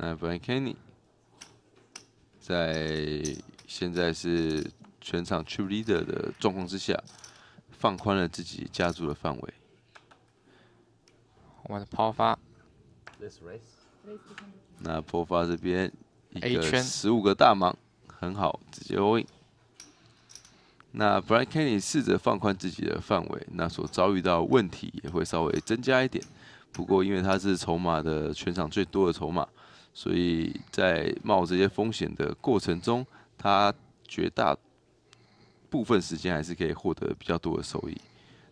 那 Brian Kenny 在现在是全场 true leader 的状况之下，放宽了自己加注的范围。我们的抛发，那破发这边一个圈十五个大盲，很好，直接 all in。那 Brian Kenny 试着放宽自己的范围，那所遭遇到问题也会稍微增加一点。不过因为他是筹码的全场最多的筹码，所以在冒这些风险的过程中，他绝大部分时间还是可以获得比较多的收益。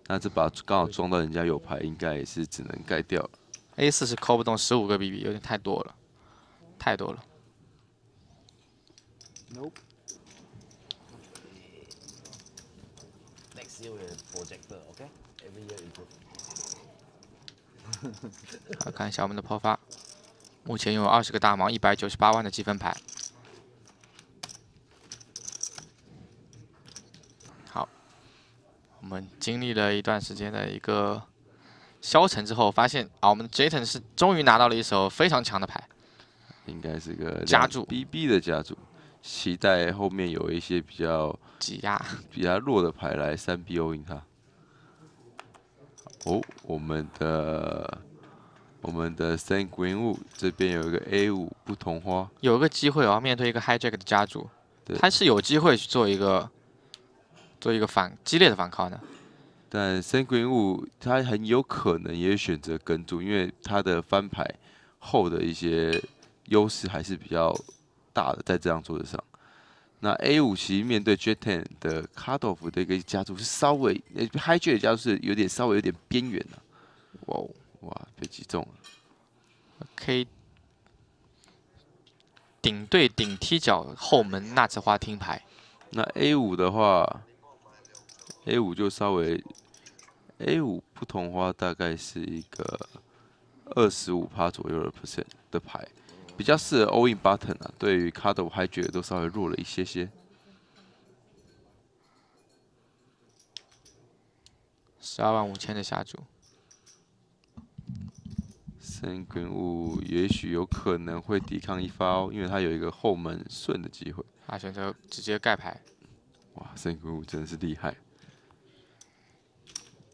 那这把刚好撞到人家有牌，应该也是只能盖掉了。A 四是扣不动十五个 BB，有点太多了，太多了。Nope. Next year we have projector, okay? Every year improve. 好，看一下我们的抛发，目前拥有二十个大盲，一百九十八万的积分牌。好，我们经历了一段时间的一个消沉之后，发现啊，我们 Jayton 是终于拿到了一手非常强的牌。应该是个加注 BB 的加注，期待后面有一些比较挤压，比较弱的牌来三 B O 赢他。哦，我们的我们的 San Greenwood 这边有一个 A 五不同花，有一个机会哦，面对一个 Hijack 的家族，对。他是有机会去做一个做一个反激烈的反抗的。但 San Greenwood 他很有可能也选择跟住，因为他的翻牌后的一些优势还是比较大的，在这张桌子上。那 A 五其实面对 Jet Ten 的 Cut Off 的一个家族是稍微呃 High Jet 的家族是有点稍微有点边缘的，哇哦哇，被击中了。，K 顶对顶踢脚后门纳兹花听牌，那 A 五的话，A 五就稍微 A 五不同花大概是一个二十五趴左右的 percent 的牌，比较适合 all in button 啊。对于 card of high 都稍微弱了一些些。十二万五千的下注，深根物也许有可能会抵抗一发哦，因为他有一个后门顺的机会。他选择直接盖牌。哇，深根物真的是厉害。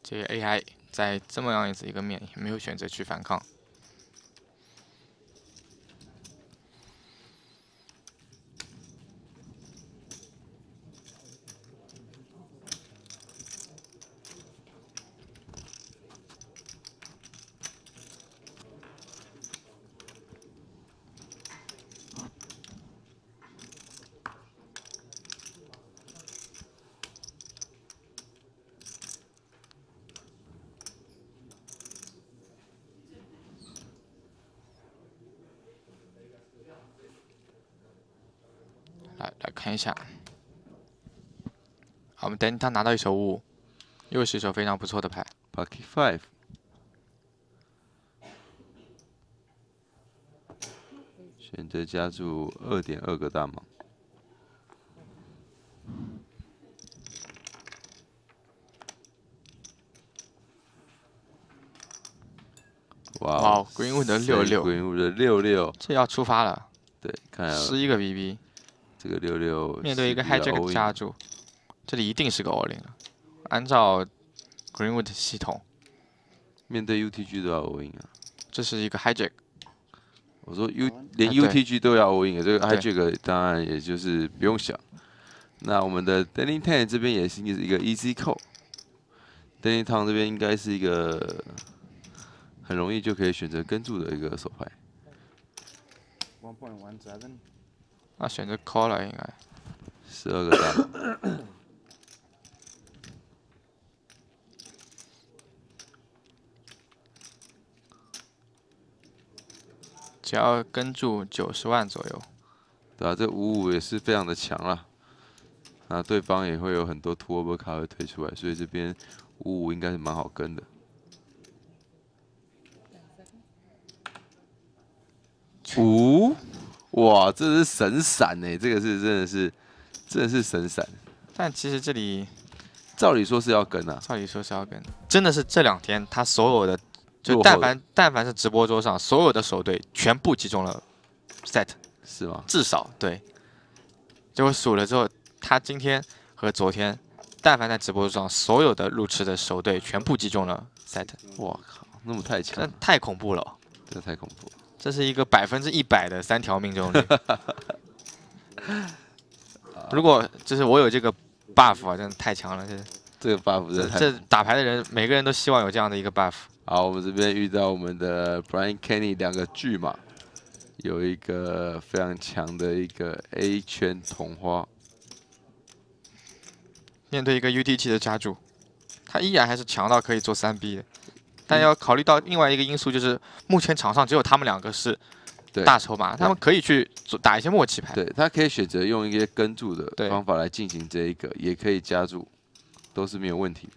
这个 AI 在这么样子一个面也没有选择去反抗。来来看一下，好，我们等他拿到一手五，又是一手非常不错的牌。Pocket Five，选择加注二点二个大盲。哇哇哦，Greenwood 的六六。Greenwood 的六六，这要出发了，对，看来十一个 BB，这个六六面对一个势必要 Hijack all in 加注，这里一定是个 all in 了。按照 Greenwood 系统，面对 UTG 都要 all in 啊。这是一个 Hijack，我说 U 连 UTG 都要 all in，的这个对 Hijack 当然也就是不用想。那我们的 Danny Tan 这边也是一个 Easy Call。Danny Tan 这边应该是一个很容易就可以选择跟注的一个手牌。One point one seven. 那选择 call 了应该。十二个大盲，只要跟住九十万左右，对啊，这五五也是非常的强了。那对方也会有很多 two over 卡会推出来，所以这边五五应该是蛮好跟的。五，哇，这是神闪呢，这个是真的是真的是神闪。但其实这里照理说是要跟啊，照理说是要跟，真的是这两天他所有的，就但凡但凡是直播桌上所有的手队全部集中了 set，是吗？至少对。结果数了之后，他今天和昨天，但凡在直播上所有的路痴的手队全部击中了 set，我靠，那么太强那，太恐怖了。这太恐怖了。这是一个百分之一百的三条命中率。如果就是我有这个 buff 啊，真的太强了。这这个 buff 真的这打牌的人，每个人都希望有这样的一个 buff。好，我们这边遇到我们的 Brian Kenny 两个巨马，有一个非常强的一个 A 圈同花，面对一个 UT 的家主，他依然还是强到可以做三 B 的。但要考虑到另外一个因素，就是目前场上只有他们两个是对大筹码，他们可以去做打一些默契牌。对他可以选择用一些跟注的方法来进行这一个，也可以加注，都是没有问题的。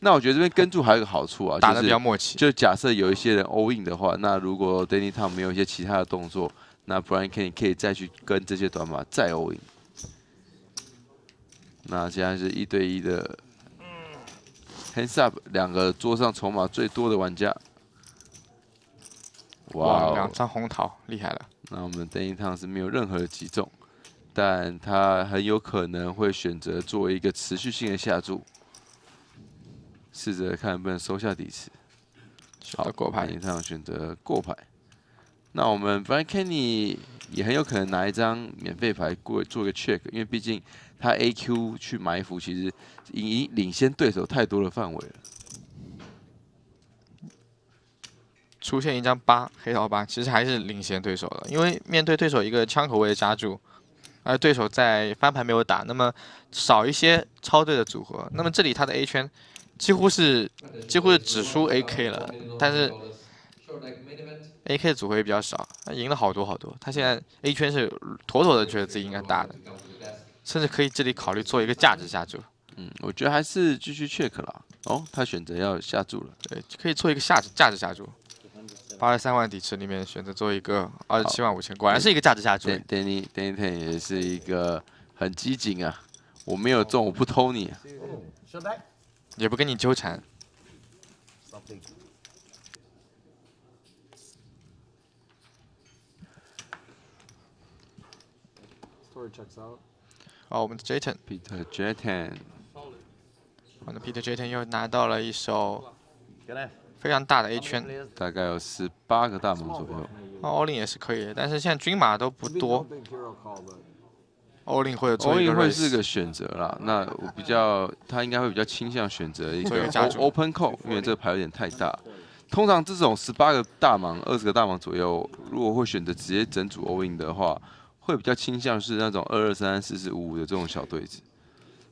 那我觉得这边跟注还有一个好处啊，打的比就是较默契。就假设有一些人 all in 的话，那如果 Danny Tom 没有一些其他的动作，那 Brian Kenny 可以再去跟这些短码再 all in。那现在是一对一的 hands up，两个桌上筹码最多的玩家。哇两！张红桃，厉害了。那我们 Danny Tom 是没有任何的击中，但他很有可能会选择做一个持续性的下注，试着看能不能收下底池。好过牌，一趟选择过牌。那我们 Brian Kenny 也很有可能拿一张免费牌过做个 check，因为毕竟他 AQ 去埋伏，其实已经领先对手太多的范围了。出现一张八黑桃八，其实还是领先对手的，因为面对对手一个枪口位的加注，而对手在翻盘没有打，那么少一些超对的组合，那么这里他的 A 圈几乎是几乎是只输 AK 了，但是 AK 的组合也比较少，他赢了好多好多，他现在 A 圈是妥妥的觉得自己应该打的，甚至可以这里考虑做一个价值下注，嗯，我觉得还是继续 check 了。哦，他选择要下注了。对，可以做一个价值价值下注。八十三万底池里面选择做一个二十七万五千，果然是一个价值下注。Dan- Danny Danny Tan 也是一个很机警啊，我没有中，我不偷你、啊。也不跟你纠缠。Story checks out. 哦，我们的 Jayton，Peter Jetten，我们的 Peter Jayton 又拿到了一手非常大的 A 圈，大概有十八个大盲左右。那 All in 也是可以的，但是现在军马都不多 no big hero call, but，All in 会有做 All 一个 in 会是个选择啦。那我比较，他应该会比较倾向选择一个 open call，因为这个牌有点太大。通常这种十八个大盲、二十个大盲左右，如果会选择直接整组 all in 的话，会比较倾向是那种二二三四四五五的这种小对子，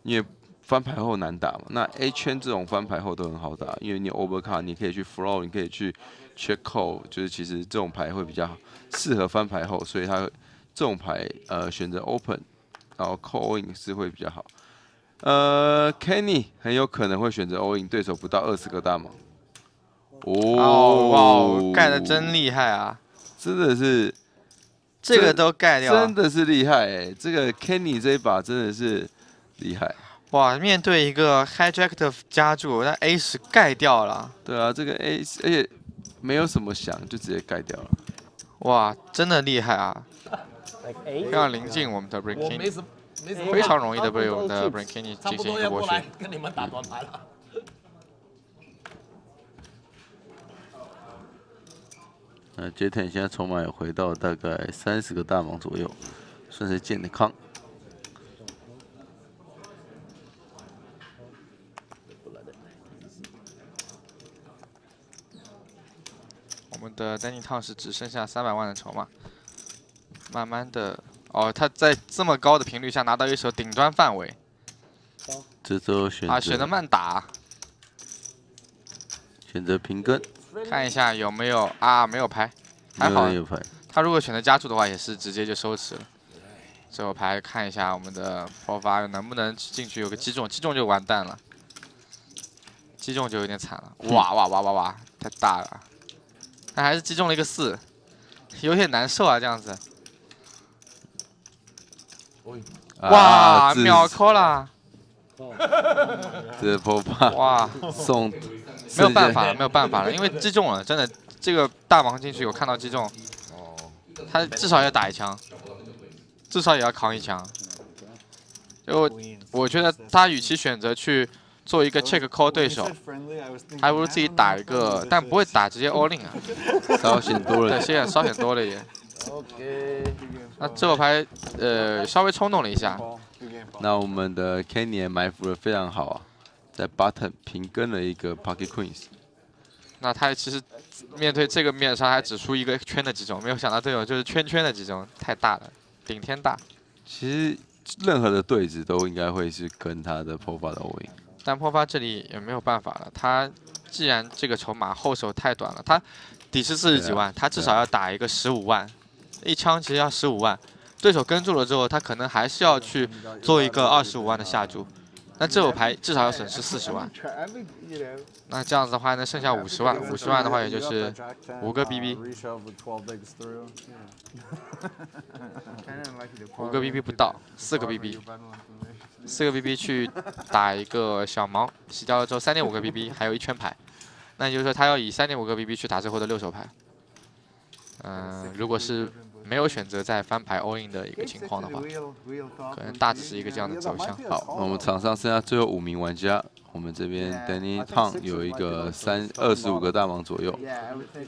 因为翻牌后难打嘛。那 A 圈这种翻牌后都很好打，因为你有 overcard，你可以去 flow，你可以去 check call，就是其实这种牌会比较好适合翻牌后，所以它这种牌呃选择 open，然后 call in 是会比较好。呃，Kenny 很有可能会选择 all in，对手不到二十个大盲。哦哇哦，盖的真厉害啊！真的是这个都盖掉了，真的是厉害哎、这个 Kenny 这一把真的是厉害。哇！面对一个 hijack 的加注，那 A 十盖掉了，对啊，这个 A 而且没有什么想就直接盖掉了。哇！真的厉害啊！非常临近我们的么非常容易的被我们的不进行一个剥削。跟你们打团牌了。那 j e t 现在筹码也回到大概三十个大盲左右，算是健康。我们的 Danny Town 是只剩下三百万的筹码，慢慢的，哦，他在这么高的频率下拿到一手顶端范围这周选、啊，选择慢打，选择平跟，看一下有没有啊，没有牌，还好。他如果选择加注的话，也是直接就收持了。最后牌看一下我们的爆发能不能进去，有个击中，击中就完蛋了，击中就有点惨了，哇哇哇哇哇，太大了，但还是击中了一个四，有点难受啊，这样子，哇，秒扣了，这波帕哇，送，没有办法了，没有办法了，因为击中了，真的，这个大王进去有看到击中，哦，他至少要打一枪，至少也要扛一枪。就我觉得他与其选择去做一个 check call 对手，还不如自己打一个，但不会打直接 all in 啊，稍显多对，了。现在稍显多了一点。那这手牌呃稍微冲动了一下，那我们的 Kenny 埋伏的非常好啊，在 button 平跟了一个 Pocket Queens。那他其实面对这个面上还只出一个圈的集中，没有想到队友就是圈圈的集中，太大了，顶天大。其实任何的对子都应该会是跟他的 profile 的 all in。但破发这里也没有办法了，他既然这个筹码后手太短了，他底是四十几万，他至少要打一个十五万，一枪其实要十五万，对手跟住了之后，他可能还是要去做一个二十五万的下注，那这手牌至少要损失四十万，那这样子的话那，剩下五十万，五十万的话也就是五个 BB，Reshove with 12 bigs through. 五个 BB 不到，四个 BB，四个 BB 去打一个小盲，洗掉了之后三点五个 BB，还有一圈牌，那也就是说他要以三点五个 BB 去打最后的六手牌。嗯、如果是没有选择再翻牌 allin 的一个情况的话可能大致是一个这样的走向。好。我们场上剩下最后五名玩家我们这边 danny Tang 有一个三二十五个大盲左右。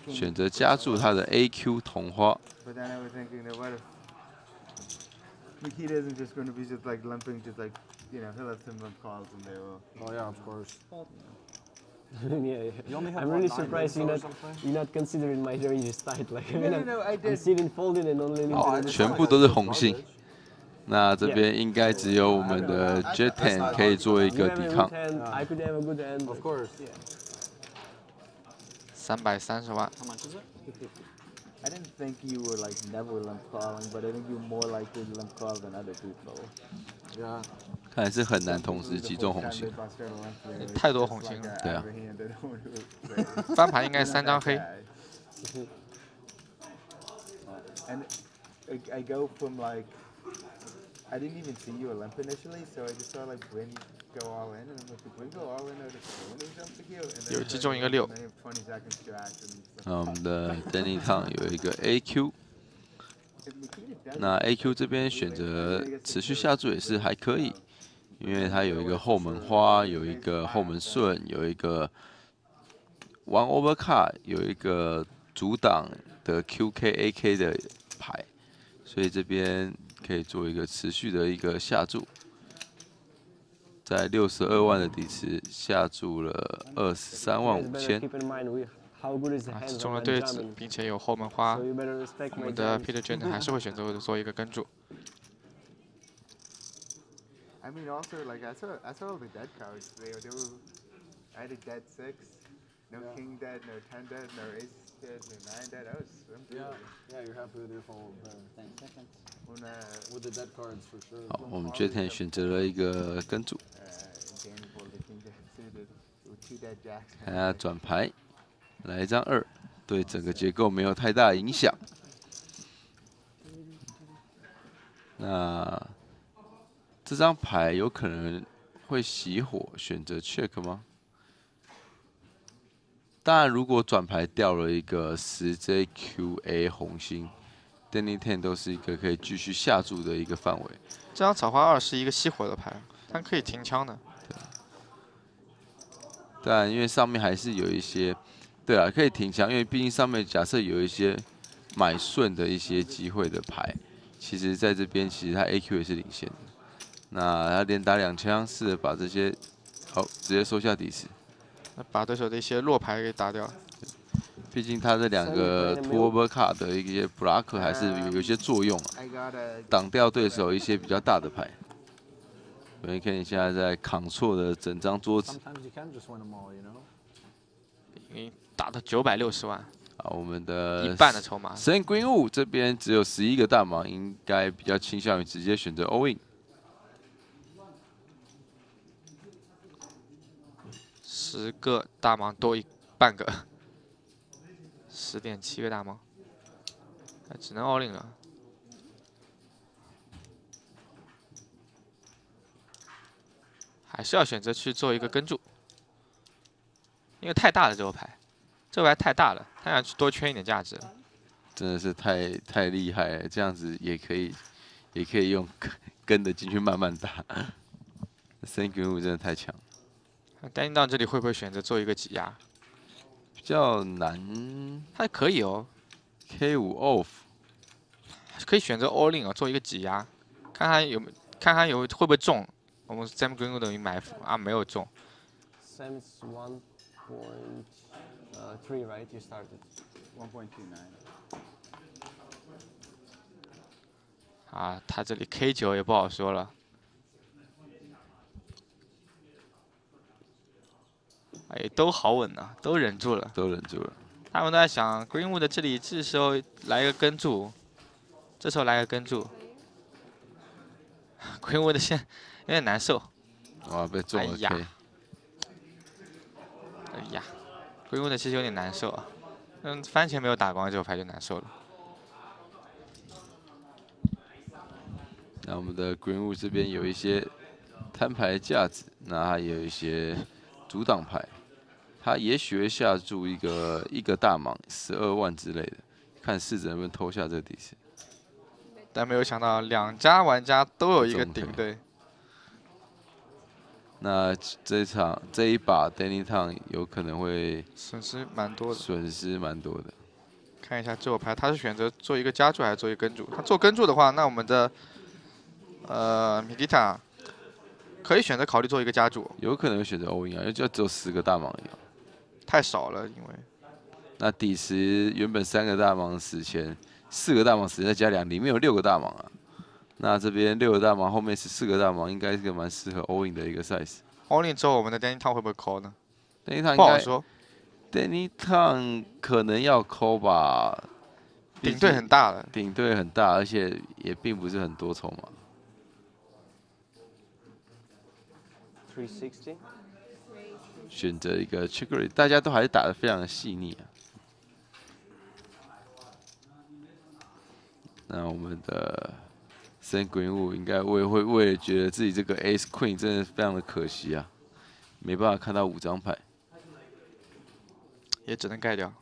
选择加注他的 aq 同花。yeah, You only have I'm what, really nine surprised bigs you're or not something? you're not considering my range is tight. Like I No, mean, no, I'm, no, I I'm did. sitting folded and only limited. Oh, I in the 全 size. 部都是红信。那这边应该只有我们的 Jet Ten 可以做一 You 个 have 抵 a 抗 good。hand. I could have a good hand. Of like, course. 三百三十万， How much is it? I didn't think you were like never limp calling, but I think you're more likely to limp call than other people. Yeah. 看来是很难同时击中红心。太多红心了。对啊。翻牌应该三张黑。And I, go from like, I didn't even see you a limp initially, so I just saw like Bryn go all in, and I'm like, did Bryn go all in or did Bryn jump to you? And then 有 it's 击 like, 中一个六 then you have 20 seconds to act, 们的 Danny Tang 有一个 AQ，like, if Nikita does 那 AQ 这边选择持续下注也是还可以，因为它有一个后门花，有一个后门顺，有一个玩 overcut，有一个阻挡的 QKAK 的牌，所以这边可以做一个持续的一个下注，在六十二万的底池下注了二十三万五千。啊，是中了对子，并且有后门花，我们的 Peter Jen 还是会选择做一个跟注。好我们觉得选择了一个跟组看下转牌来一张二对整个结构没有太大影响。那这张牌有可能会熄火，选择 check 吗？当然，如果转牌掉了一个十 JQA 红心，Danny Ten 都是一个可以继续下注的一个范围。这张草花二是一个熄火的牌，它可以停枪的。对但因为上面还是有一些，对啊，可以停枪，因为毕竟上面假设有一些买顺的一些机会的牌，其实在这边其实他 AQ 也是领先的。那他连打两枪，试着把这些好直接收下底池，那把对手的一些弱牌给打掉。毕竟他这两个 t o u r 卡的一些 block 还是有有一些作用啊挡掉对手一些比较大的牌。我们看你现在在扛错的整张桌子打到九百六十万，啊，我们的一半的筹码。神归物这边只有十一个大盲，应该比较倾向于直接选择 all in。十个大盲多一半个，十点七个大盲，只能 all in 了。还是要选择去做一个跟注，因为太大了这个牌，这个牌太大了，他想去多圈一点价值。真的是太太厉害了，这样子也可以，也可以用跟的进去慢慢打。Thank you 真的太强，丹尼到这里会不会选择做一个挤压？比较难。还可以哦，K 五 off，可以选择 all in 啊，做一个挤压，看看有没看看有会不会中。我们 Sam Green 等于埋伏啊，没有中。Sam's one point uh, three, right? You started. 1.29. 啊，他这里 K 九也不好说了。哎，都好稳呐、都忍住了。都忍住了。他们都在想，Greenwood 这里这时候来个跟注，这时候来个跟注，Greenwood 现在有点难受。哇，被中了哎呀 K，哎呀，Greenwood 其实有点难受啊。嗯，番茄没有打光这手牌就难受了。那我们的 Greenwood 这边有一些摊牌价值，那还有一些阻挡牌，他也许会下注一个一个大盲十二万之类的，看试着能不能偷下这个底线。但没有想到两家玩家都有一个顶对，那这一场这一把 Danny Town 有可能会损失蛮多的。损失蛮多的。看一下这手牌，他是选择做一个加注还是做一个跟注？他做跟注的话，那我们的呃米吉塔可以选择考虑做一个加注，有可能选择 all in 啊，因为就只有十个大盲一样。太少了，因为那底池原本三个大盲死前，四个大盲死前再加两，里面有六个大盲啊。那这边六个大盲，后面是四个大盲，应该是个蛮适合 all in 的一个 size。all in 之后，我们的 Danny Town 会不会 call 呢？Danny Town 应该不好说，Danny Town 可能要抠吧，顶对很大了。顶对很大，而且也并不是很多筹码。选择一个 rate，大家都还是打得非常的细腻啊。那我们的 San Greenwood 应该为会为了觉得自己这个 Ace Queen 真的非常的可惜啊，没办法看到五张牌。也只能盖掉。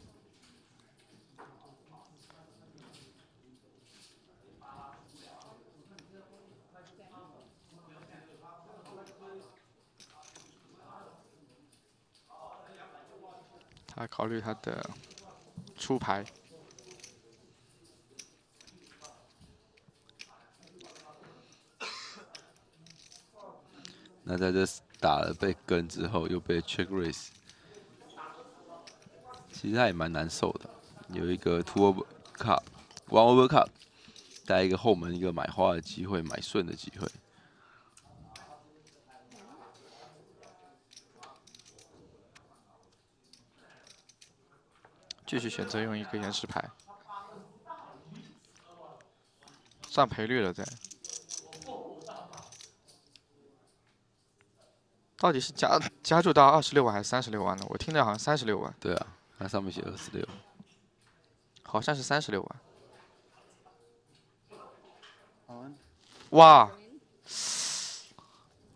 他考虑他的出牌，那在这打了被跟之后，又被 check raise，其实他也蛮难受的。有一个 two over cup one over cup，带一个后门一个买花的机会，买顺的机会。继续选择用一个延时牌，算赔率了在。到底是加加注到二十六万还是三十六万呢？我听着好像三十六万，对啊，它上面写二十六。好像是三十六万。哇哇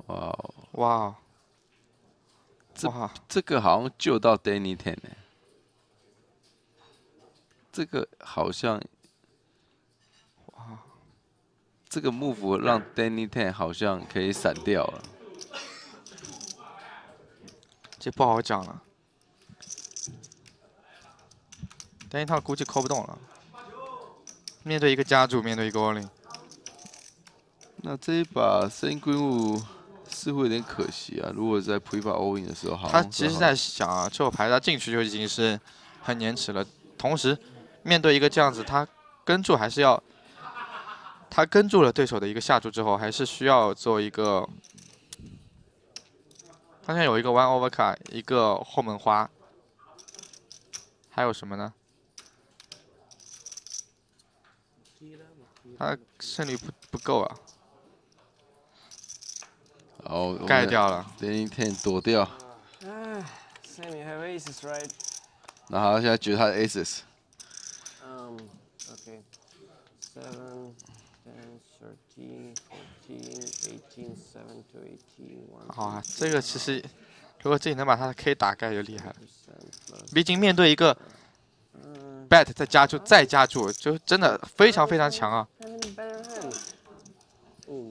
哦，哇这哇！这个好像就到 Danny Ten 呢、这个好像，哇这个 move 让 Danny Tan 好像可以闪掉了。这不好讲了。但一套估计扣不动了。面对一个家主，面对一个 all in，那这一把 Saint Greenwood 似乎有点可惜啊。如果在 pre 把 all in 的时候，好他其实在想啊，这手牌他进去就已经是很延迟了。同时，面对一个这样子，他跟住还是要，他跟住了对手的一个下注之后，还是需要做一个。他现在有一个 one over card，一个后门花，还有什么呢？他胜率不不够啊，哦盖掉了。Danny Ten 躲掉，Ah, Sam, you have aces, right? 然后现在举他的 aces。Um, okay. Seven, ten, thirteen, fourteen, eighteen, seven to 啊，这个其实如果自己能把他的 K 打开就厉害了。毕竟面对一个嗯 bet 再加注再加注，就真的非常非常强啊. Oh.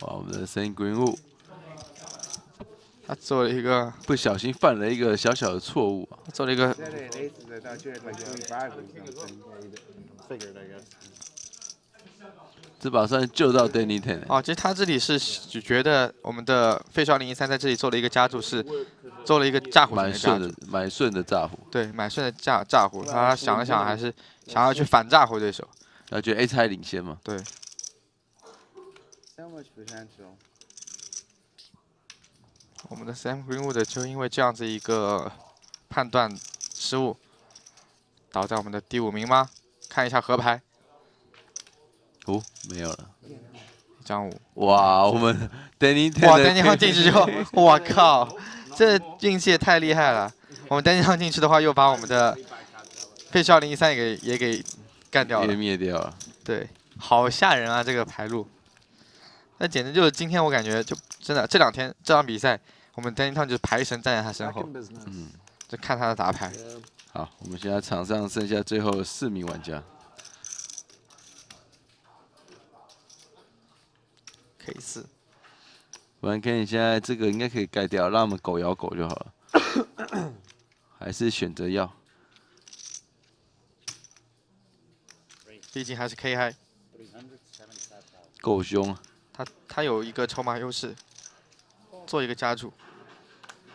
哇，我们的 Greenwood 他做了一个不小心犯了一个小小的错误啊，做了一个.这把算救到 Danny。哦，其实他这里是只觉得我们的费少零一三在这里做了一个加注，是做了一个炸胡的加注，顺的，蛮顺的炸胡。对，蛮顺的炸炸胡。他想了想，还是想要去反炸胡对手。他觉得 A 猜领先嘛，对，So much potential. 我们的 Sam Greenwood 就因为这样子一个判断失误，倒在我们的第五名吗？看一下河牌，哦，没有了。一张五。哇，我们 Danny 哇，的丹尼汉进去之后，我靠，这运气也太厉害了！我们丹尼汉进去的话，又把我们的费少零一三也给也给干掉了也。灭掉了。对，好吓人啊，这个牌路。那简直就是今天我感觉就真的这两天这场比赛，我们丹尼汉就是牌神站在他身后嗯，就看他的打牌。好，我们现在场上剩下最后四名玩家。K 四，不然 Kenny 现在这个应该可以盖掉，让我们狗咬狗就好了。还是选择要？毕竟还是 K 嗨，够凶啊！他他有一个筹码优势，做一个加注。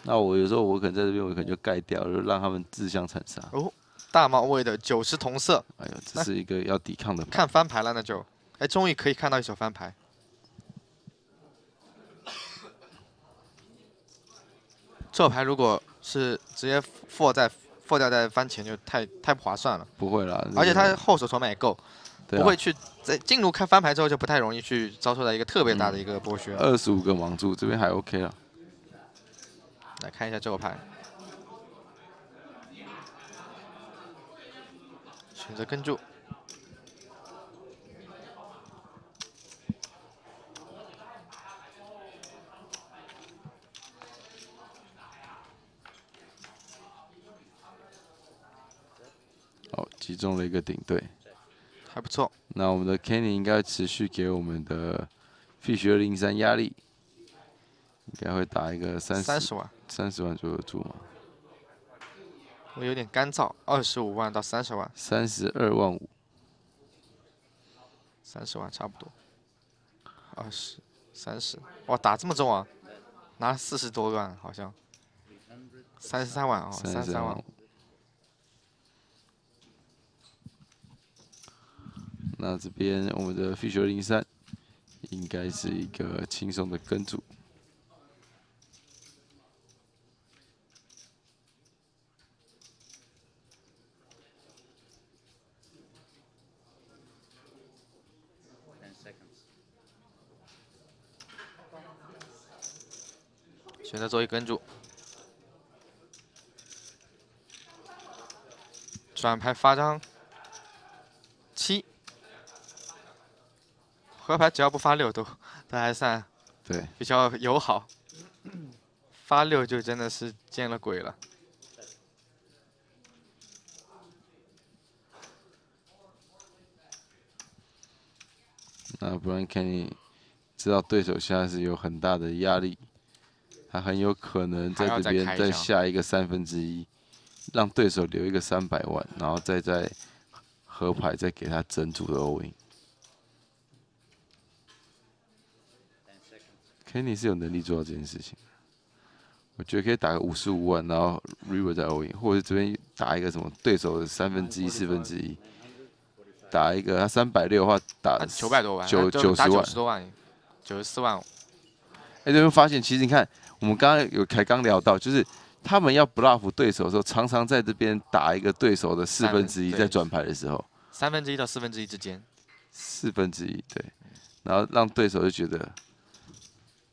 那我有时候我可能在这边，我可能就盖掉，就让他们自相残杀。哦大猫位的九十同色，哎呦，这是一个要抵抗的。看翻牌了，那就，哎，终于可以看到一手翻牌。这牌如果是直接 f 在 f 掉在翻前，就太太不划算了。不会啦，而且这个他后手筹码也够，不会去在进入看翻牌之后就不太容易去遭受到一个特别大的一个剥削。二十五个盲注，这边还 OK 了。来看一下这个牌，选择跟注。哦，击中了一个顶对。还不错，那我们的 Kenny 应该持续给我们的 Fish 二零三压力，应该会打一个三三十万，三十万左右的注嘛，我有点干燥，二十五万到三十万，三十二万五。三十万差不多，二十、三十，哇，打这么重啊，拿了四十多万好像，三十三万哦，三十三万。那这边我们的 Fish 二零三应该是一个轻松的跟注。选择做一跟注，转牌发张七，河牌只要不发六都都还算对，比较友好，发六就真的是见了鬼了。那不然 Kenny 知道对手现在是有很大的压力，他很有可能在这边再下一个三分之一，让对手留一个三百万，然后再在合牌再给他整组的 all in。Kenny 是有能力做到这件事情的，我觉得可以打个五十五万，然后 River 再 all in，或者这边打一个什么对手的三分之一、四分之一，打一个他三百六的话打九百多万，九九十万九十多万，九十四万。哎，你会发现，其实你看，我们刚刚有才刚聊到，就是他们要 bluff 对手的时候，常常在这边打一个对手的四三分分之一，在转牌的时候，三分之一到四分之一之间，四分之一，对，然后让对手就觉得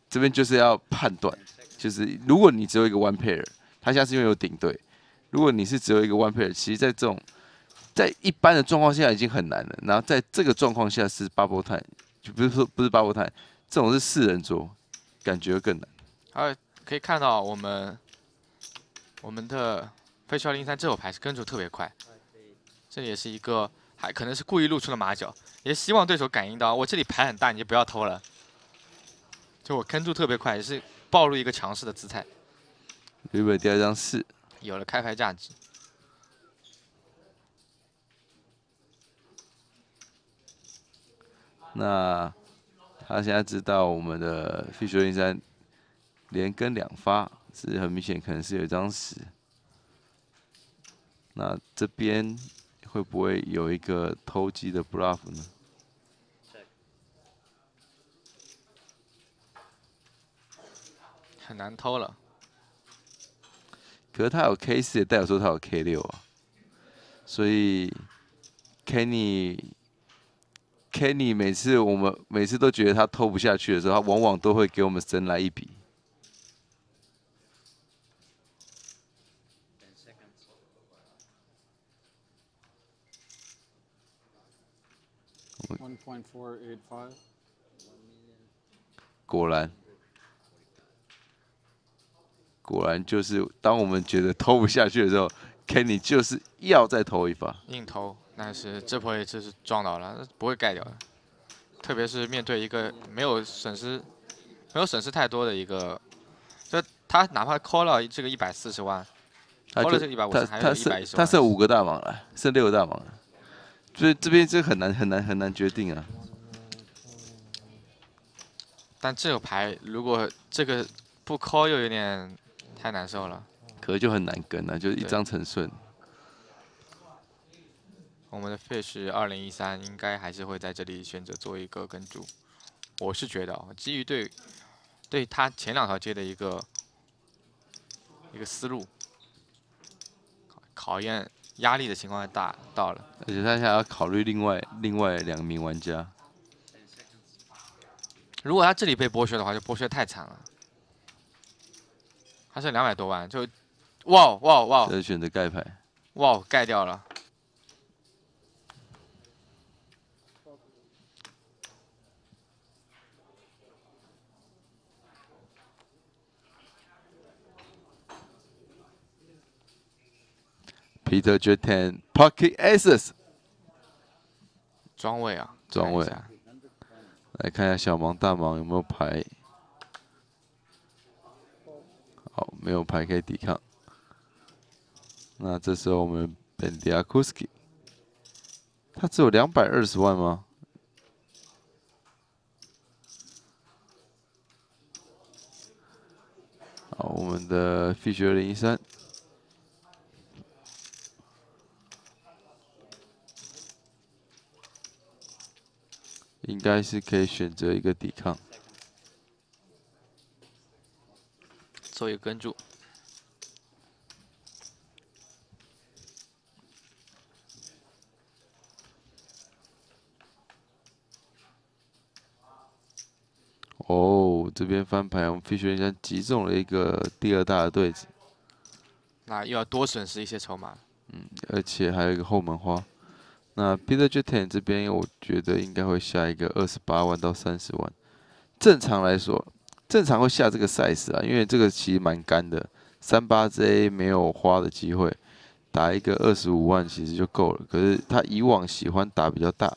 这边就是要判断，就是如果你只有一个 one pair，他现在是因为有顶对，如果你是只有一个 one pair，其实在这种在一般的状况下已经很难了，然后在这个状况下是 bubble time，就不是说不是 bubble time，这种是四人桌，感觉更难。还有可以看到我们我们的飞车零三这手牌是跟注特别快，这里也是一个还可能是故意露出了马脚，也希望对手感应到我这里牌很大，你就不要偷了。就我跟住特别快，也是暴露一个强势的姿态，日本第二张四，有了开牌价值。那他现在知道我们的 fish 零三连跟两发，是很明显可能是有一张十。那这边会不会有一个偷鸡的 bluff 呢？很难偷了，可是他有 K 四，也代表说他有 K 六啊，所以 Kenny Kenny 每次我们每次都觉得他偷不下去的时候，他往往都会给我们神来一笔。One point four eight five. 果然，果然就是当我们觉得偷不下去的时候，Kenny 就是要再偷一发。硬偷，但是这波也就是撞到了，不会盖掉的。特别是面对一个没有损失、没有损失太多的一个，就他哪怕 call 了这个一百四十万，他就偷了这个150他还有110他剩万他剩五个大盲了，剩六个大盲了，所以这边这很难很难很难决定啊。但这个牌如果这个不 call 又有点太难受了。可是就很难跟啊，就是一张成顺。我们的 fish 二零一三应该还是会在这里选择做一个跟注，我是觉得啊，基于对对他前两条街的一个一个思路，考考验压力的情况大到了，而且他还要考虑另外另外两名玩家，如果他这里被剥削的话，就剥削太惨了。他是两百多万，就哇哇哇选择盖牌。哇盖掉了。Peter Jetan Pocket Aces，庄位啊，庄位啊来看一下小盲大盲有没有牌。好，没有牌可以抵抗。那这时候我们 Bendiakuski，他只有两百二十万吗？好，我们的 Fish 二零一三，应该是可以选择一个抵抗。做一个跟注。哦，这边翻牌，我们零一三击中了一个第二大的对子，那又要多损失一些筹码。嗯而且还有一个后门花。那 Peter Jetan 这边，我觉得应该会下一个二十八万到三十万。正常来说，正常会下这个 size 啊，因为这个其实蛮干的，三八 J 没有花的机会，打一个二十五万其实就够了。可是他以往喜欢打比较大。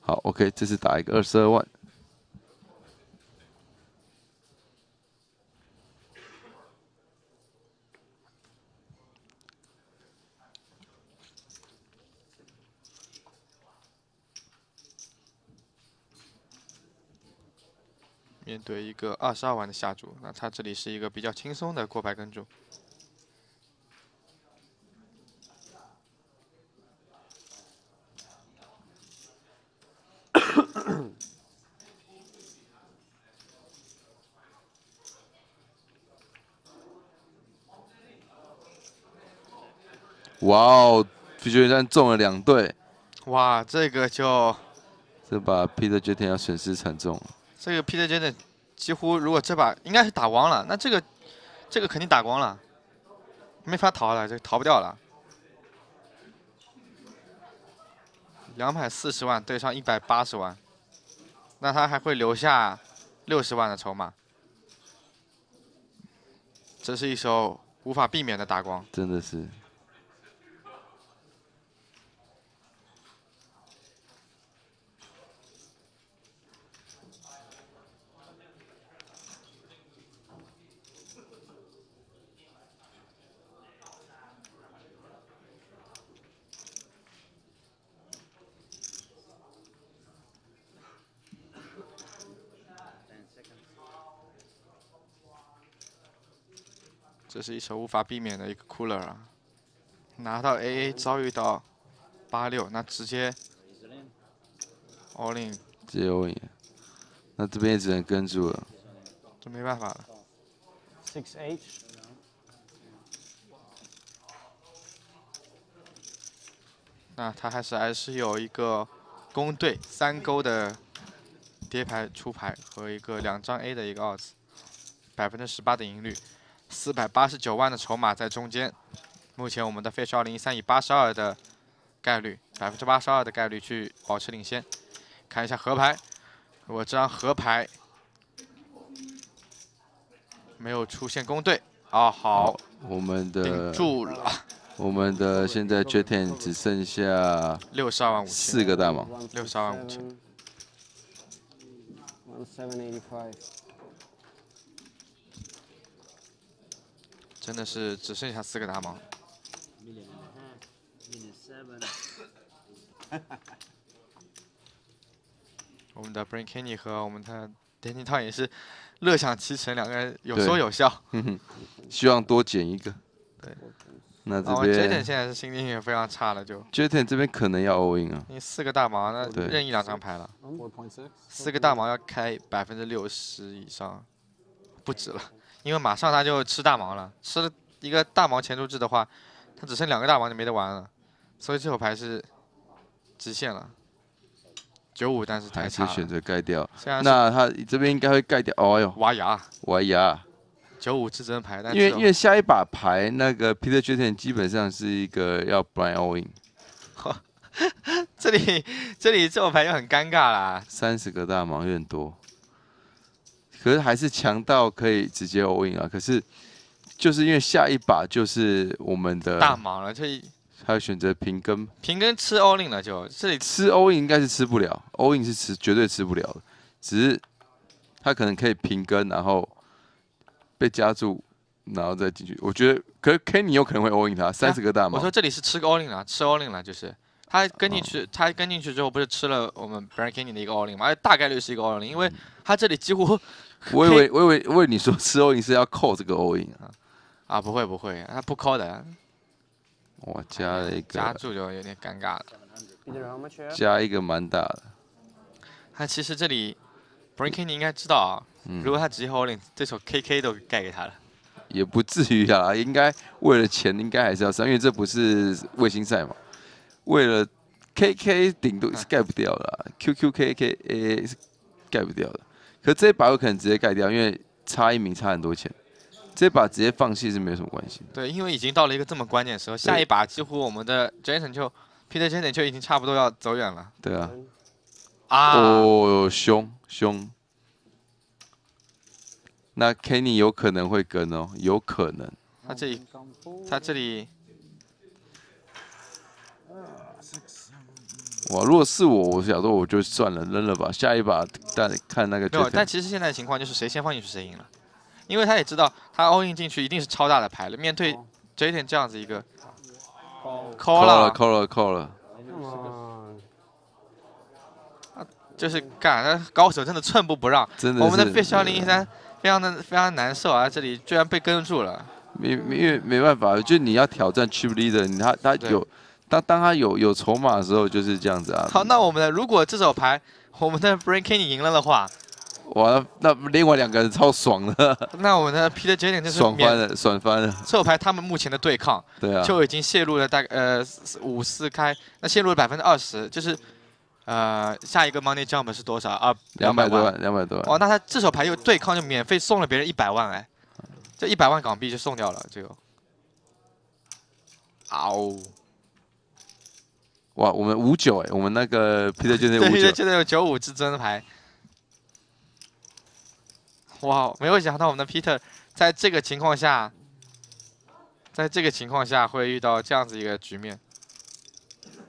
好，OK，这次打一个二十二万。面对一个二十二万的下注，那他这里是一个比较轻松的过牌跟注。哇哦，Fish 二三中了两对，哇，这个就这把 Peter Jetan 要损失惨重。这个 Peter J 的几乎如果这把应该是打光了，那这个这个肯定打光了，没法逃了，这逃不掉了。两百四十万对上一百八十万，那他还会留下六十万的筹码。这是一手无法避免的打光。真的是。是一手无法避免的一个 cooler 啊，拿到 AA 遭遇到八六，那直接 all in，直接 all in，那这边也只能跟住了。这没办法了。Six H. 那他还是还是有一个公对三勾的叠牌出牌和一个两张 A 的一个 odds，百分之十八的赢率，四百八十九万的筹码在中间。目前我们的 Fish 二零一三以八十二的概率，百分之八十二的概率去保持领先。看一下河牌，如果这张河牌没有出现公对，啊好，我们的顶住了，我们的现在 Jet Ten 只剩下六十二万五千。四个大盲，62万五千 One seven eighty five. 真的是只剩下四个大盲。我们的 Brain Kenny 和我们的 Danny Town 也是乐享其成，两个人有说有笑。希望多捡一个。对，那这啊 j a d e 边现在是心情也非常差了，就 Jet Ten 这边可能要 all in 啊，因为四个大盲，那任意两张牌了.四个大盲要开百分之六十以上，不止了，因为马上他就吃大盲了，吃了一个大盲前注制的话，他只剩两个大盲就没得玩了，所以这手牌是极限了。九五，但是太差了。还是选择盖掉。那他这边应该会盖掉。哦哎呦，挖牙，挖牙，九五至尊牌，但因为因为下一把牌那个 Peter Ten 基本上是一个要 blind all in，这里这里这手牌就很尴尬啦。三十个大盲有点多，可是还是强到可以直接 all in 啊。可是就是因为下一把就是我们的大盲了，这他会选择平跟平跟吃 all in 了就，这里吃 all in 应该是吃不了，all in 是吃绝对吃不了的，只是他可能可以平跟，然后被夹住，然后再进去。我觉得，可是 Kenny 有可能会 all in 他三十个大盲，我说这里是吃个 all in 了，吃 all in 了，就是他跟进去，他跟进去之后不是吃了我们 Brand Kenny 的一个 all in 吗？而大概率是一个 all in，因为他这里几乎 我以为我以为我以为你说吃 all in 是要扣这个 all in 啊，啊不会不会，他不扣的，我加了一个，加注就有点尴尬了。加一个蛮大的，他其实这里 Brand Kenny 应该知道啊，嗯。如果他直接 all in，这手 KK 都盖给他了。也不至于啊，应该为了钱应该还是要上，因为这不是卫星赛嘛，为了 KK 顶多是盖不掉的啊，QQ KK A 是盖不掉的，可这把有可能直接盖掉，因为差一名差很多钱，这把直接放弃是没有什么关系。对，因为已经到了一个这么关键的时候，下一把几乎我们的 Jason 就 Peter Jason 就已经差不多要走远了对啊，啊。哦，凶凶。那 Kenny 有可能会跟哦，有可能。他这里他这里哇，如果是我，我想说我就算了，扔了吧。下一把但看那个没有，但其实现在的情况就是谁先放进去谁赢了，因为他也知道他 all in 进去一定是超大的牌了，面对 Jaden 这样子一个 Call. call 扣了，了，扣了，扣了。就是干，那高手真的寸步不让。真的是我们的 Fish 二零一三非常的非常难受啊，这里居然被跟住了。没没因为没办法，就你要挑战 chip leader，你他他有当当他有有筹码的时候就是这样子啊。好，那我们的如果这手牌 我们的 Brain King 赢了的话，哇，那那另外两个人超爽的，那我们的 Peter 是爽翻了，爽翻了。这手牌他们目前的对抗对啊，就已经泄露了大概呃四五四开，那泄露了百分之二十，就是呃下一个 Money Jump 是多少啊？两百多万，两百多万。哇，那他这手牌又对抗就免费送了别人一百万哎，这一百万港币就送掉了这个。嗷、哦！哇，我们五九哎，我们那个 Peter 就是对对，五九，就那有九五至尊牌。哇，没有想到我们的 Peter 在这个情况下在这个情况下会遇到这样子一个局面。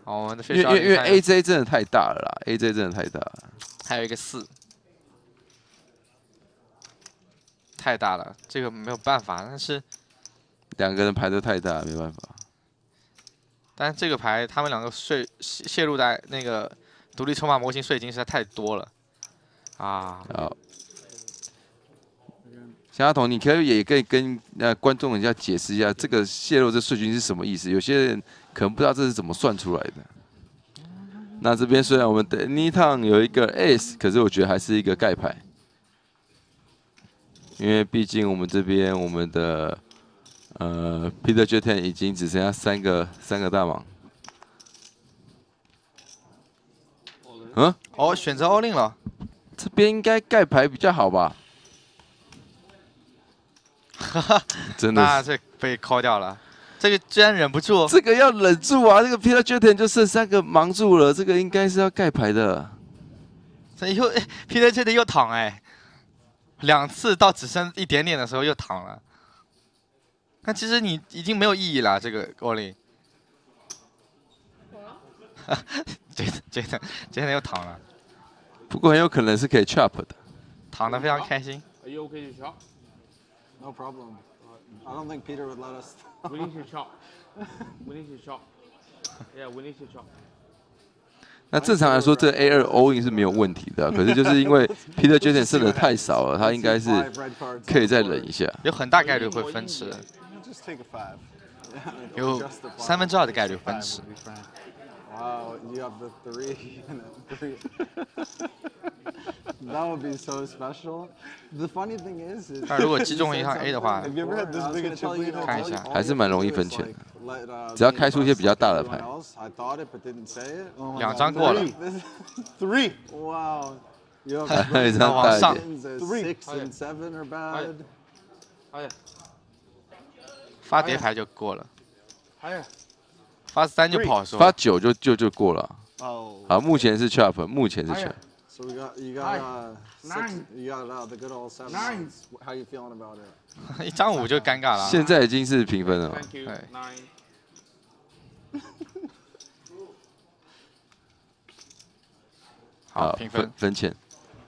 好，我们的因为因为 AJ 真的太大了啦，AJ 真的太大了。还有一个四，太大了，这个没有办法。但是两个人牌都太大，没办法。但这个牌他们两个税泄泄露在那个独立筹码模型税金实在太多了啊！好，小阿童，你可以也可以跟呃观众人家解释一下，这个泄露这税金是什么意思？有些人可能不知道这是怎么算出来的。那这边虽然我们的 n i t o n 有一个 S，可是我觉得还是一个盖牌，因为毕竟我们这边我们的呃 Peter Jetten 已经只剩下三个三个大盲。嗯，哦，选择 all in 了，这边应该盖牌比较好吧？哈 哈真的那是，这被扣掉了。这个居然忍不住，这个要忍住啊！这个 Peter Jetten 就剩三个盲住了，这个应该是要盖牌的。这又 Peter j e t e n 又躺哎，两次到只剩一点点的时候又躺了。那其实你已经没有意义了，这个 all in。觉得觉得觉得又躺了，不过很有可能是可以 chop 的。躺得非常开心。Are you okay to chop? No problem. I don't think Peter would let us. We need to chop. We need to chop. Yeah, we need to chop. 那正常来说，这 A 二 all in 是没有问题的，可是就是因为 Peter Jetten 剩的太少了，他应该是可以再忍一下。有很大概率会分吃，Just take a five. Yeah, 有.三分之二的概率分吃 would。be fine. Wow, you have the three and then three. that would be so special. The funny thing is, is 但如果击中一项 A 的话?看一下还是蛮容易分钱的只要开出一些比较大的牌. Oh 两张过了 three. Wow. 还有一张大一上 Three. six and seven are bad. 哎呀，发叠牌就过了，哎呀，发三就不好说发。九就就就过了。Oh. 好，目前是 chop，目前是哎 chop。So we got you got Nine. uh you got uh, the good old seven. Nine. How you feeling about it? 一张五就尴尬了。现在已经是平分了嘛。Thank you. Hey. Nine. 好，平分分，分钱。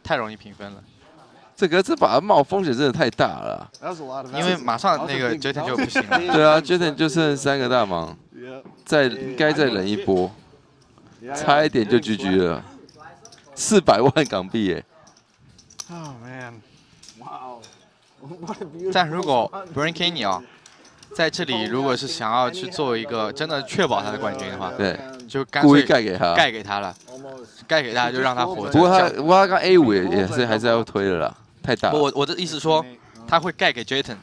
太容易平分了，这个这把冒风险真的太大了.因为马上那个 Jetten 就不行了。对啊，Jetten 就剩三个大盲，再应该再忍一波，差一点就 GG 了。四百万港币耶！Oh man. Wow. What a beautiful. 但如果 Brain Kenny 啊，在这里如果是想要去做一个真的确保他的冠军的话，对就干故意脆盖给他。盖给他了，盖给他就让他活着。不过他，不过他刚 A 五也也是还是要推的啦，太大了。我我的意思说，他会盖给 Jayton，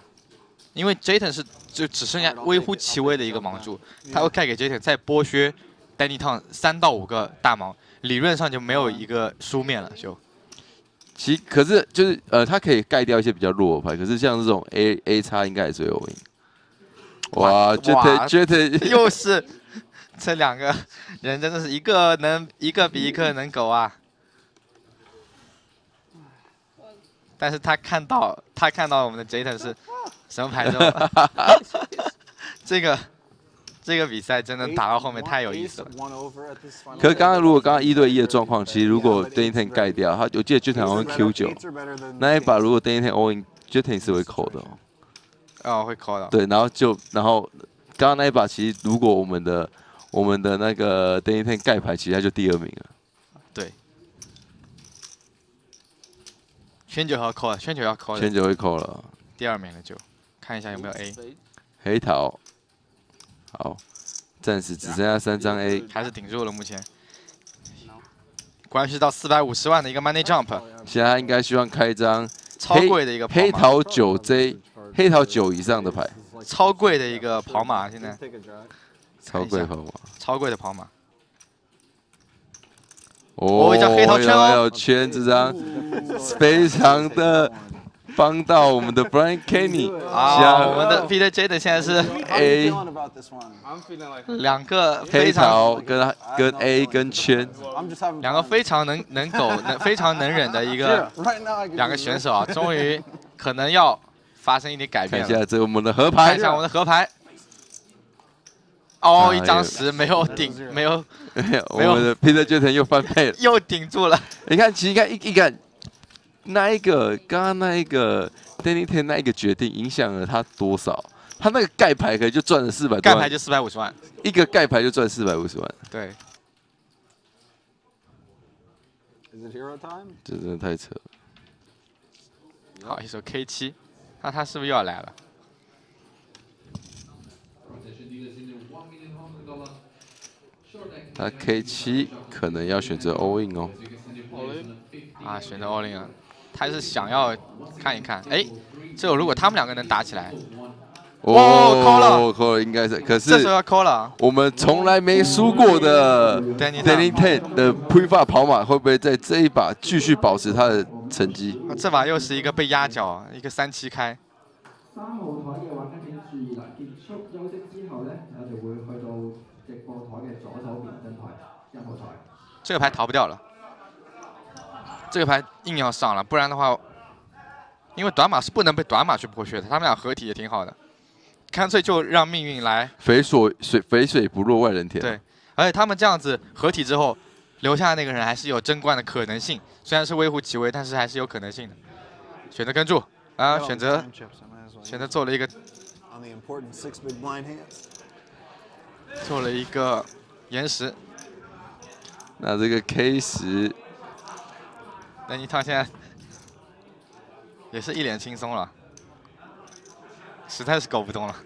因为 Jayton 是就只剩下微乎其微的一个盲注，他会盖给 Jayton，再剥削 Danny Town 三到五个大盲，理论上就没有一个输面了，就其可是就是呃，他可以盖掉一些比较弱的牌，可是像这种 A A 叉应该也是会有赢。哇哇，Jetten Jetten 又是这两个人真的是一个能一个比一个能狗啊！但是他看到他看到我们的 Jayton 是什么牌之后，这个这个比赛真的打到后面太有意思了。可是刚刚如果刚刚一对一的状况，其实如果 d a n t o n 盖掉，他我记得好像 Q 九那一把如果 d a n t o n all in Jetten 是会扣的、哦。哦，会扣的。对，然后就然后刚刚那一把，其实如果我们的我们的那个 d a n t o n 盖牌，其实他就第二名了。圈九要扣了，圈九要扣了，圈九会扣了。第二名了就看一下有没有 A，黑桃，好，暂时只剩下三张 A。还是顶住了目前。关系到四百五十万的一个 money jump，现在应该希望开一张超贵的一个黑桃九 J，黑桃九以上的牌，超贵的一个跑马，现在.超贵跑马？超贵的跑马。哦会叫黑桃圈哦。还有圈这张，非常的帮到我们的 Brian Kenny。啊，我们的 Peter Jaden 现在是 A，两个黑桃跟跟 A 跟圈，两个非常能能苟能 非常能忍的一个 两个选手啊，终于可能要发生一点改变。看一下这我们的合牌，看一下我们的合牌。哦，啊一张有十没有顶，没有 没有我们的 Peter Jordan 又翻倍了。又顶住了。你看，其实看一一看那一个刚刚那一个 Danny Ten 那一个决定影响了他多少？他那个盖牌可能就赚了四百多，盖牌就四百五十万。一个盖牌就赚四百五十万，对，Is it hero time? 这真的太扯了。好，一手 K 七，那他是不是又要来了？他 K 七可能要选择 all in 哦。啊，选择 all in 啊，他是想要看一看，哎，这如果他们两个能打起来，哦扣了扣了，应该是。可是这时候要扣了。我们从来没输过的 Danny Ten 的 e v a 跑马会不会在这一把继续保持他的成績？啊这把又是一个被压脚，一个三七開。三號台嘅話，家請注意啦，結束休息之後咧，我哋會去到直播台嘅左手邊真台一號台。这个牌逃不掉了，这个牌硬要上了，不然的话，因为短马是不能被短马去剥削的，他们俩合体也挺好的，干脆就让命运来。肥水水肥水不落外人田。对，而且他们这样子合体之后，留下那个人还是有争冠的可能性，虽然是微乎其微，但是还是有可能性的。选择跟住啊，选择选择做了一个.做了一个岩石，那这个 K 十那你他现在也是一脸轻松了，实在是搞不懂了。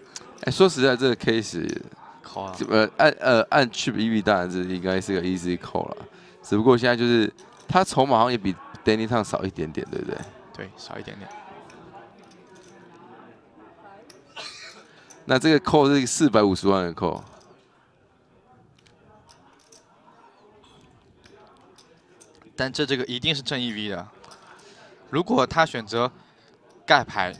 哎，说实在，这个 K 十扣啊！呃按呃按 chip EV 当然是应该是个 easy call 了，只不过现在就是他筹码好像也比 Danny Tang 少一点点，对不对？对，少一点点。那这个扣是四百五十万的扣，但这这个一定是正 EV 的。如果他选择盖牌，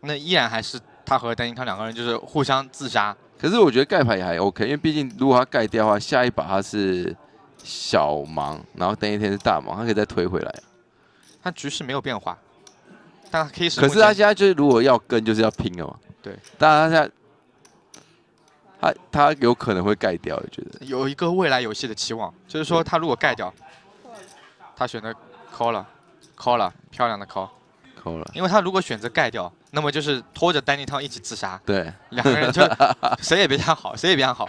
那依然还是他和丹尼康两个人就是互相自杀。可是我觉得盖牌也还 OK，因为毕竟如果他盖掉的话，下一把他是小盲，然后等一天是大盲，他可以再推回来。他局势没有变化，但可以可是他现在就是如果要跟，就是要拼了嘛。对，当然他现在他他有可能会盖掉，我觉得。有一个未来游戏的期望，就是说他如果盖掉，他选择 call 了，call 了，漂亮的 call。扣了，因为他如果选择盖掉，那么就是拖着丹尼汤一起自杀，对，两个人就谁也别想好，谁也别想好。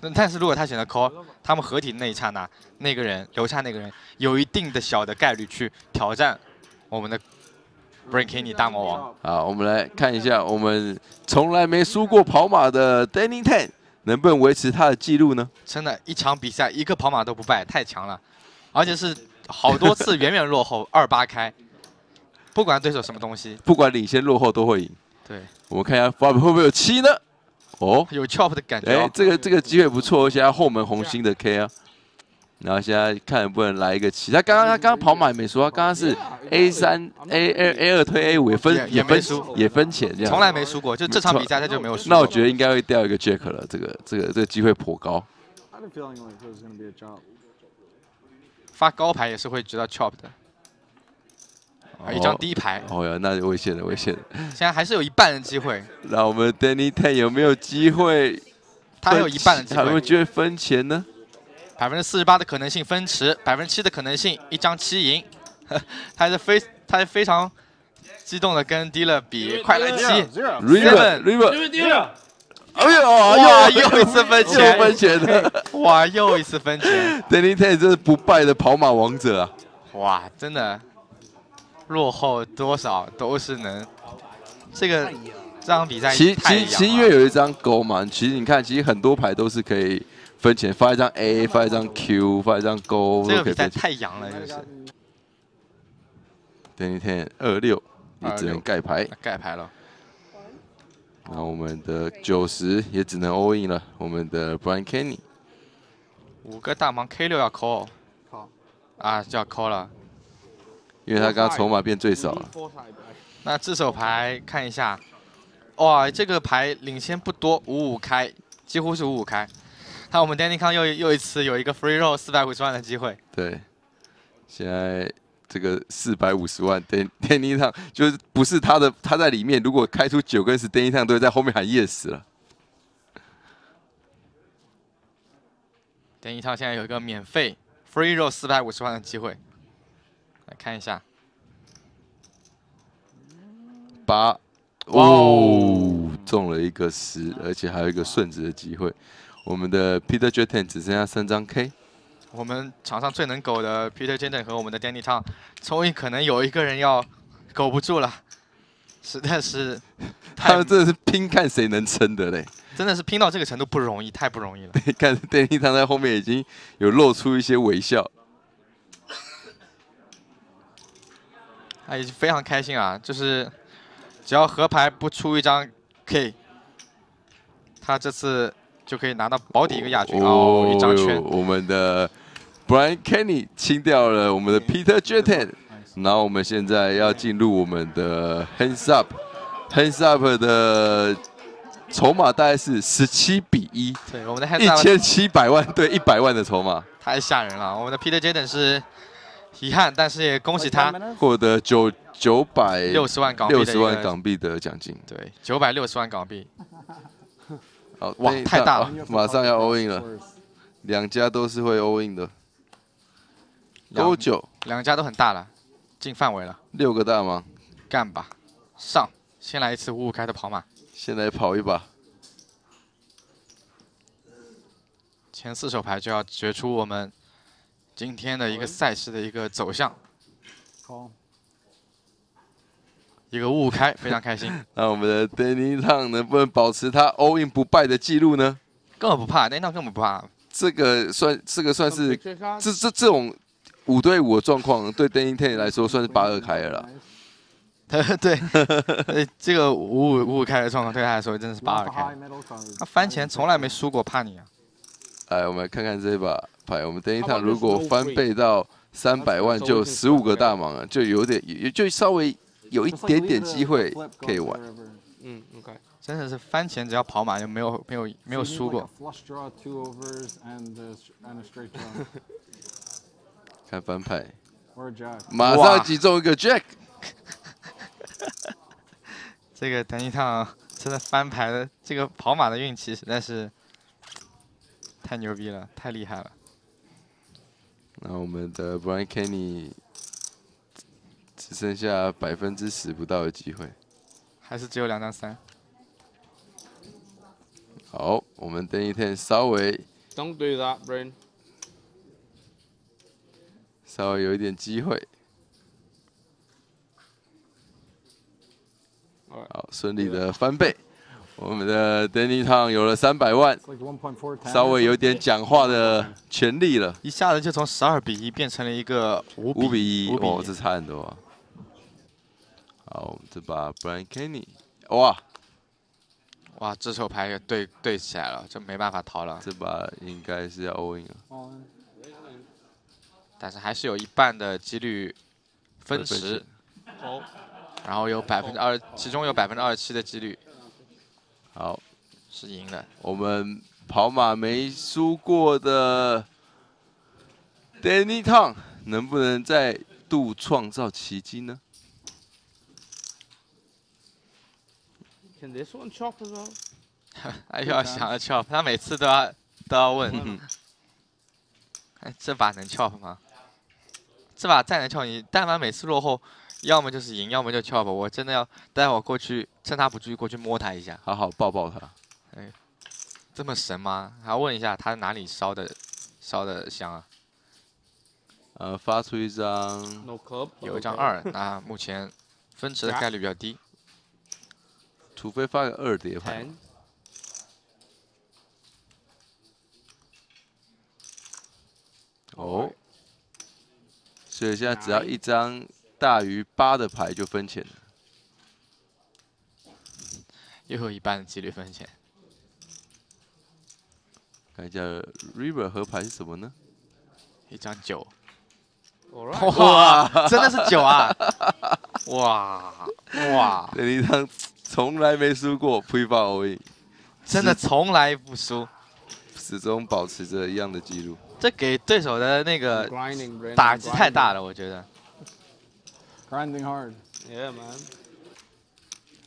那但是如果他选择 call，他们合体的那一刹那，那个人留下那个人有一定的小的概率去挑战我们的 Brankini 大魔王。好，我们来看一下，我们从来没输过跑马的 Danny Ten 能不能维持他的记录呢？真的，一场比赛一个跑马都不败，太强了，而且是好多次远远落后 二八开，不管对手什么东西，不管领先落后都会赢。对，我们看一下 Fab 会不会有七呢？哦，有 chop 的感觉、哎哦，。这个这个机会不错，而且他后门红心的 K 啊。然后现在看能不能来一个七。他刚刚他刚刚跑马也没输，他刚刚是 A 三 A A A 二推 A 五也分也分输也分钱这样。从来没输过，就这场比赛他就没有输过。那我觉得应该会掉一个 Jack 了，这个这个这个机会颇高。发高牌也是会知道 chop 的，啊，一张低牌，哦呀，那就危险了，危险了。现在还是有一半的机会，那我们 Danny Tan 有没有机会？他还有一半的机会有没有会，机会分钱呢？百分之四十八的可能性分池，百分之七的可能性一张七赢，他是非他是非常激动的跟 dealer 比快乐七. River River，哎呦，哇，又又一次分又钱，分钱了。哇，又一次分钱，Danny Ten 真是不败的跑马王者啊！哇，真的落后多少都是能，这个这场比赛其实其实其实因为有一张勾嘛，其实你看，其实很多牌都是可以分钱，发一张 A，发一张 Q，发一张勾这个比赛。太阳了，就是 Danny Ten 二六，你只能盖牌。盖牌了。那我们的九十也只能 all in 了。我们的 Brian Kenny，五个大盲 K 六要 call，Call 啊就要 call 了。因为他刚刚筹码变最少了。那这手牌看一下，哇，这个牌领先不多，五五开，几乎是五五开。那我们 Danny 康又又一次有一个 free roll 四百五十万的机会，对，现在这个四百五十万 Dan Danny 烫就是不是他的，他在里面，如果开出九跟十 Danny 烫都会在后面喊 yes 了。等一趟现在有一个免费 free roll 四百五十万的机会，来看一下。八，哇哦，中了一个十，而且还有一个顺子的机会。我们的 Peter Jetten 只剩下三张 K，我们场上最能苟的 Peter Jensen 和我们的 Danny Tang，终于可能有一个人要苟不住了，实在是他们真的是拼看谁能撑的嘞。真的是拼到这个程度不容易，太不容易了。你 看 Danny 他在后面已经有露出一些微笑，他已经非常开心啊，就是只要合牌不出一张 K，他这次就可以拿到保底一个亚军哦，一张圈。我们的 Brian Kenny 清掉了我们的 Peter Jetten，然后我们现在要进入我们的 Hands Up，Hands Up 的筹码大概是十七比一，对，我们的 Hands Up 千七百万对一百万的筹码，太吓人了。我们的 Peter Jaden 是遗憾，但是也恭喜他获得九九百六十万港币六十万港币的奖金。对九百六十万港币。好，哇太大了马上要 all in 了，两家都是会 all in 的。勾九两家都很大了，进范围了，六个大吗？干吧，上！先来一次五五开的跑马，先来跑一把。前四手牌就要决出我们今天的一个赛事的一个走向。Call. 一个五五开，非常开心，那我们的 Danny Tang 能不能保持他 all in 不败的记录呢？根本不怕，，Danny 根本不怕。这个算这个算是这这这种五对五的状况，对 Danny Tang 来说算是八二开了啦。对这个五五五五开的状况对他来说真的是八二开.他翻前从来没输过，怕你啊！来，我们来看看这把牌。我们 Danny Tang about 如果翻倍到三百万，就十五个大盲了，就有点也就稍微有一点点机会可以玩。嗯，OK。真的是翻前只要跑马就没有没有没有输过 看翻牌，or jack. 马上击中一个 Jack。这个等一趟真的翻牌的这个跑马的运气实在是太牛逼了，太厉害了。那我们的 Brian Kenny 只剩下百分之十不到的机会。还是只有两张三，好，我们等一天稍微 Don't do that, Brain. 稍微有一点机会。好，顺利的翻倍，我们的 Danny Tang 有了三百万，It's like 1.4 10. 稍微有点讲话的权利了。一下子就从十二比一变成了一个五五比一，哦，这差很多啊。好，我们这把 Brian Kenny，哇，哇，这手牌也对对起来了，这没办法逃了。这把应该是要 all in 了。但是还是有一半的几率分分时时，好，然后有百分之二，其中有百分之二十七的几率好，是赢的。我们跑马没输过的 Danny Tang 能不能再度创造奇迹呢？Can this one chop as well? 他又要想要 chop，他每次都要都要问，哎，这把能 chop 吗？这把再能 chop，你但凡每次落后，要么就是赢，要么就 chop。我真的要待会儿过去，趁他不注意过去摸他一下。好好抱抱他。哎这么神吗？还要问一下他哪里烧的烧的香啊？呃，发出一张有一张二，那目前分池的概率比较低。除非发个二叠牌。Ten. 哦，所以现在只要一张大于八的牌就分钱了。又有一半的几率分钱。看一下 River 合牌是什么呢？一张九，哇，真的是九啊！哇 哇，这一张从来没输过 pre f all in，真的从来不输，始终保持着一样的记录。这给对手的那个打击太大了。我觉得。Grinding hard. Yeah, man.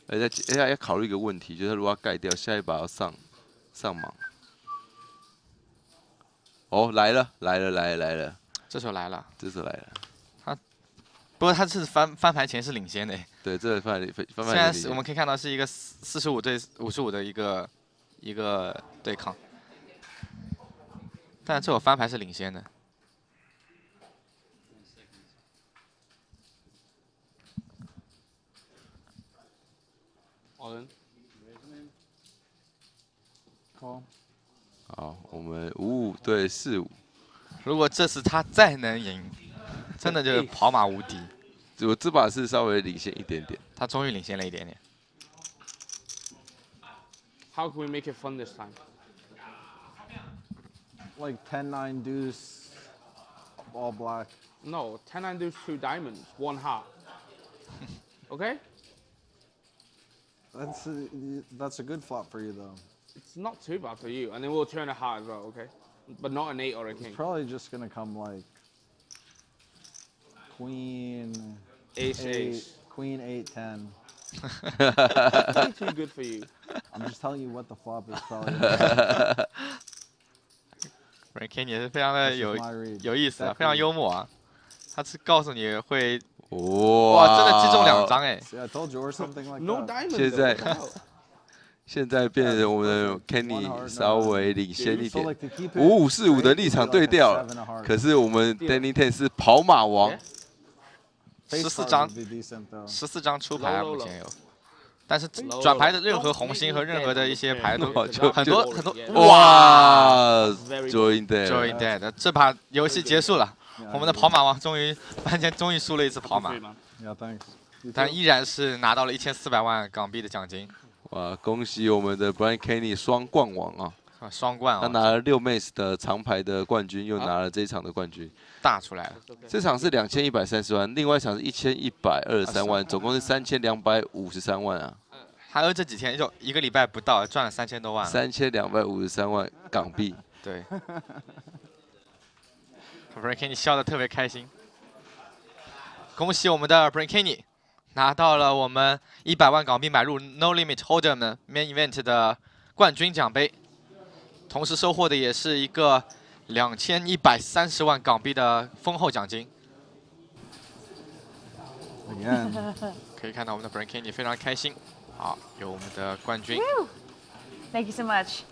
而且而且要考虑一个问题，就是如果要盖掉，下一把要上上盲。哦，来了来了来了来了，这时候来了，这时候来了。他不过他是翻翻盘前是领先的，对，这个范范范现在范是我们可以看到是一个四四十五对五十五的一个一个对抗，但这会翻牌是领先的。All in. Call. 好，我们五五对四五，如果这次他再能赢，真的就是跑马无敌。我这把是稍微领先一点点。他终于领先了一点点。How can we make it fun this time? Like 10 9 deuce, all black. No, 10 9 deuce, two diamonds, one heart. okay? That's a, that's a good flop for you though. It's not too bad for you. And then we'll turn a heart as well, okay? But not an 8 or a king. It's probably just gonna come like queen, Ace, eight, ace. queen eight ten. Way too good for you. I'm just telling you what the flop is probably. Kenny 也是非常的有有意思啊，非常幽默啊。他是告诉你会哇，真的击中两张哎！现在 现在变成我们 Kenny 稍微领先一点，五五四五的立场对调。了。可是我们 Danny Ten 是跑马王，十四张十四张出牌目前有。但是转牌的任何红心和任何的一些牌都哦就很多很多.哇 join Day，dead，这把游戏结束了，我们的跑马王终于半天终于输了一次跑马但依然是拿到了一千四百万港币的奖金，哇，恭喜我们的 Brian Kenny 双冠王啊！啊，双冠他啊，拿了六 Mace 的长牌的冠军，又拿了这一场的冠军。大出来了。这场是两千一百三十万，另外一场是一千一百二十三万，总共是三千两百五十三万啊！还有这几天就一个礼拜不到，赚了三千多万了。三千两百五十三万港币。对 Brankini 笑得特别开心。恭喜我们的 Brankini 拿到了我们一百万港币买入 No Limit Hold'em 的 Main Event 的冠军奖杯，同时收获的也是一个两千一百三十万港币的丰厚奖金。可以看到我们的 Brankini 非常开心。好，有我们的冠军。Thank you so much.